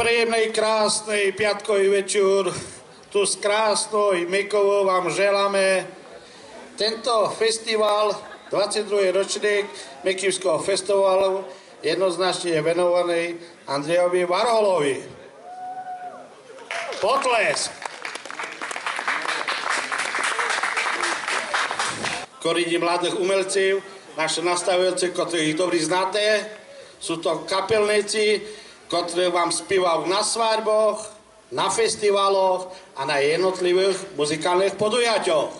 príjemnej, krásnej piatkový večer. Tu z krásnej Mikovo vám želáme. Tento festival, 22. ročník Mikivského festivalu, jednoznačne je venovaný Andrejovi Varholovi. Potlesk! Koríni mladých umelcov, naše nastavujúce, ktorých dobrý znáte, sú to kapelníci, ktorí vám spievajú na svadboch, na festivaloch a na jednotlivých muzikálnych podujatoch.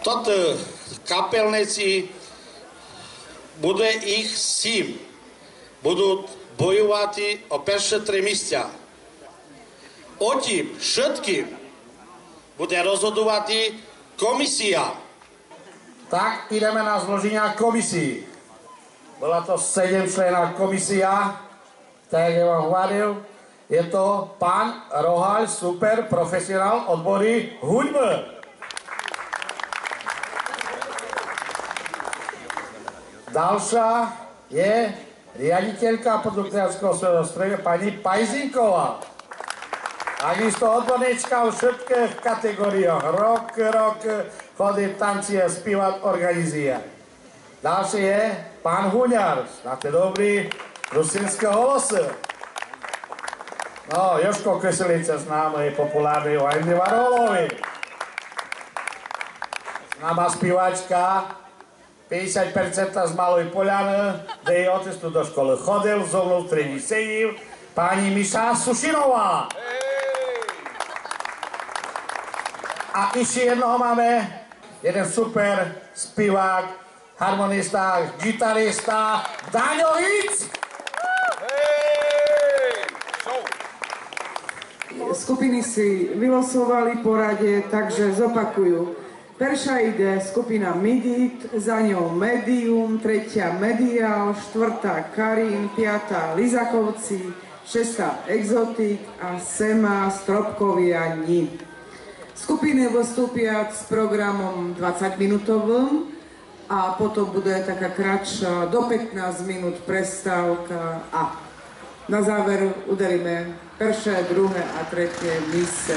Toto kapelníci bude ich sim. Budú bojovať o tri místa. O tým všetkým bude rozhodovať komisia tak ideme na zloženia komisí. Bola to 7 člená komisia, tak jak vám hovoril. Je to pán Rohal, super profesionál odbory hudby. Ďalšia je riaditeľka produktiárskeho stroja pani Pajzinková. Takisto odborníčka v všetkých kategóriách. Rok, rok, chodí tanci a spívať organizuje. Ďalší je pán Huňar, znáte dobrý rusinský hlas. No, Joško Kyselica známy, populárny o Andy Varolovi. Známa spívačka, 50% z Maloj Poľany, kde jej otec tu do školy chodil, so mnou v trini sedil, pani Miša Sušinová. A ešte jednoho máme, jeden super spivák, harmonista, gitarista, Daňo Hic! Skupiny si vylosovali porade, takže zopakujú. Perša ide skupina Midit, za ňou Medium, tretia Medial, štvrtá Karin, piatá Lizakovci, šestá Exotik a sema Stropkovia Ni. Skupiny vystúpia s programom 20-minútovým a potom bude taká kratšia, do 15 minút prestávka a na záver udaríme prvé, druhé a tretie mise.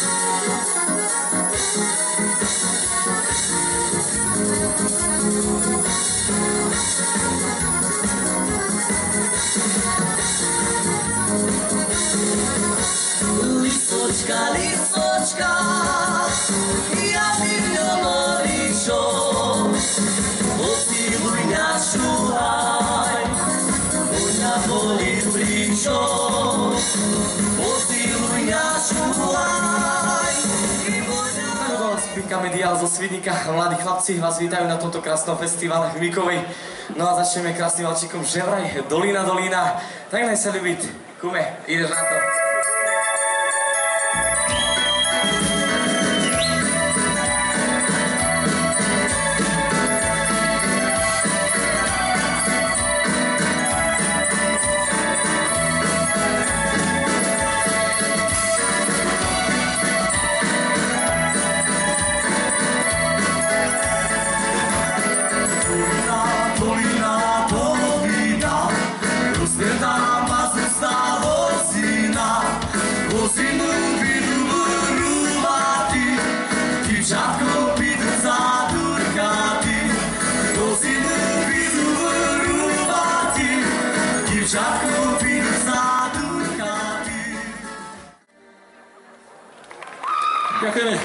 Bye. Diskotéka Medial zo Svidnika. Mladí chlapci vás vítajú na tomto krásnom festivale v Mikovej. No a začneme krásnym valčíkom, že vraj Dolina, Dolina. Tak nech sa ľubiť. Kume, ideš na to. Ďakujeme.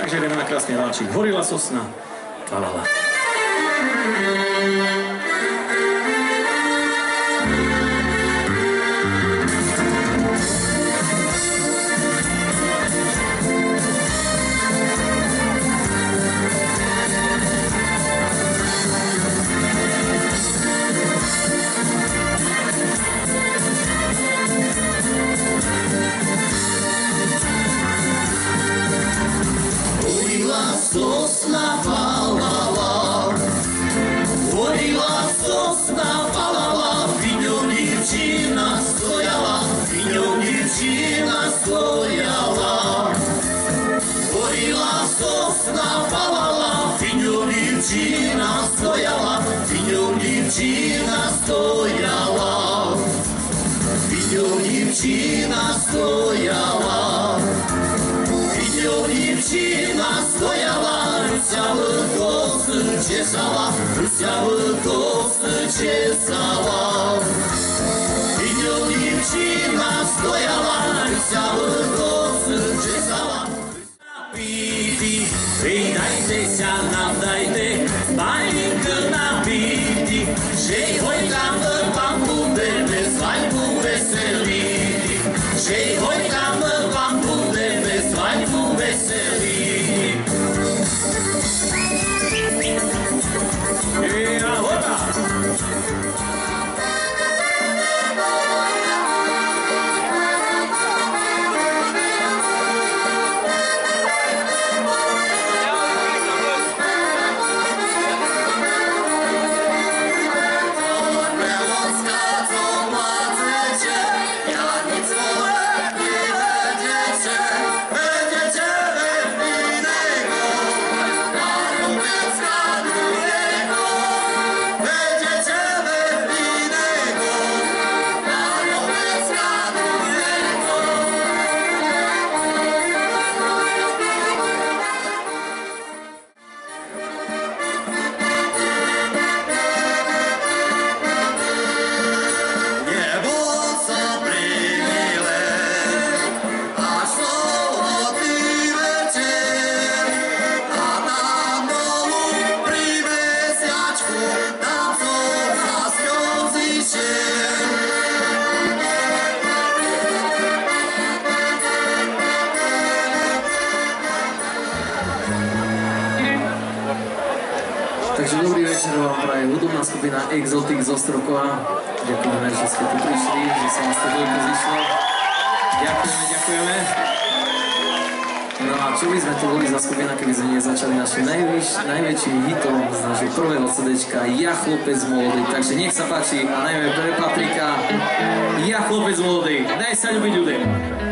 Takže ideme na krásny ráčik. Horila sosna. Talala. Vinjom divčina stojala Vinjom divčina stojala Vinjom divčina stojala Видел девчина стояла, русявы косы чесала, русявы косы чесала. Видел девчина стояла, русявы косы skupina Exotic z Ostrokova. Ďakujeme, že ste tu prišli, že sa vás to veľmi zišlo. Ďakujeme, ďakujeme. No a čo by sme tu boli za skupina, keby sme nezačali našim najvyš, najväčším hitom z našej prvého CDčka Ja chlopec molodý. Takže nech sa páči a najmä pre Patrika Ja chlopec molodý. Daj sa ľubiť ľudia.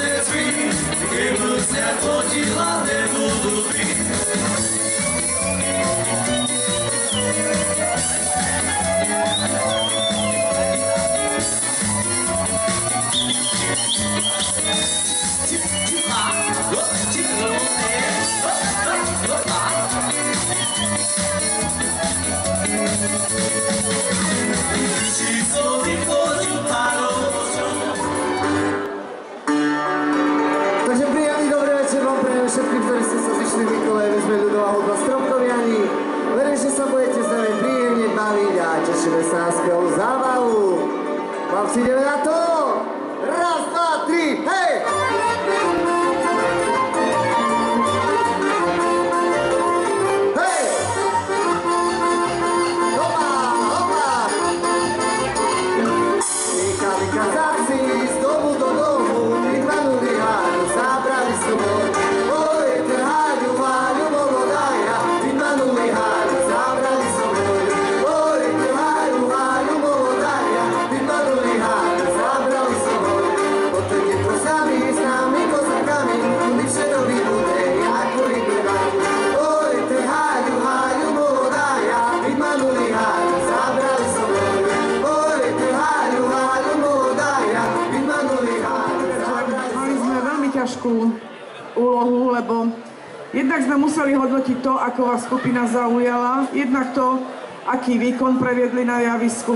jednak sme museli hodnotiť to, ako vás skupina zaujala, jednak to, aký výkon previedli na javisku.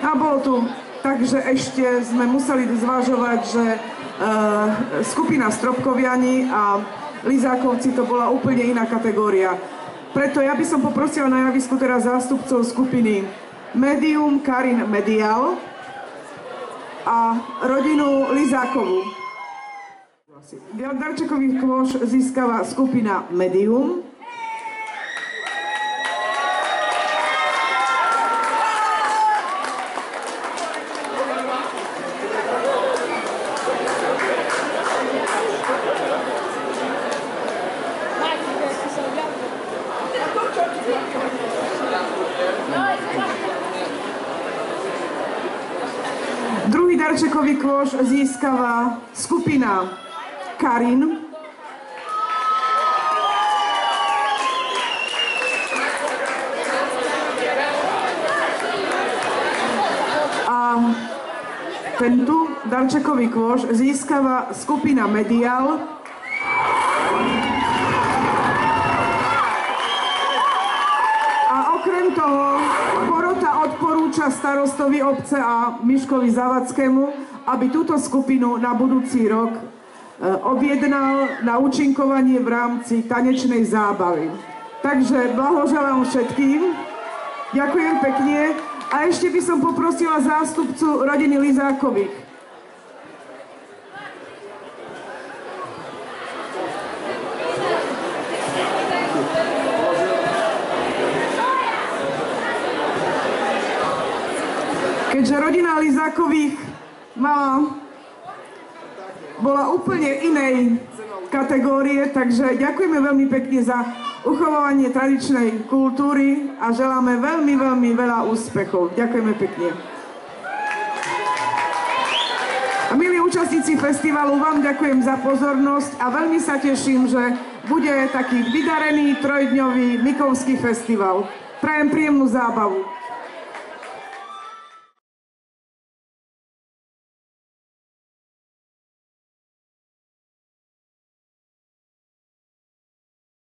A bolo tu tak, že ešte sme museli zvažovať, že e, skupina Stropkoviani a Lizákovci to bola úplne iná kategória. Preto ja by som poprosila na javisku teraz zástupcov skupiny Medium Karin Medial a rodinu Lizákovú. Darčekový kôš získava skupina Medium. Darčekový kôš získava skupina Karin. A tento darčekový kôš získava skupina Medial. A okrem toho odporúča starostovi obce a Miškovi Zavackému, aby túto skupinu na budúci rok objednal na účinkovanie v rámci tanečnej zábavy. Takže blahoželám všetkým. Ďakujem pekne. A ešte by som poprosila zástupcu rodiny Lizákových. Keďže rodina Lizákových mala, bola úplne inej kategórie, takže ďakujeme veľmi pekne za uchovávanie tradičnej kultúry a želáme veľmi, veľmi veľa úspechov. Ďakujeme pekne. A milí účastníci festivalu, vám ďakujem za pozornosť a veľmi sa teším, že bude taký vydarený trojdňový Mikovský festival. Prajem príjemnú zábavu.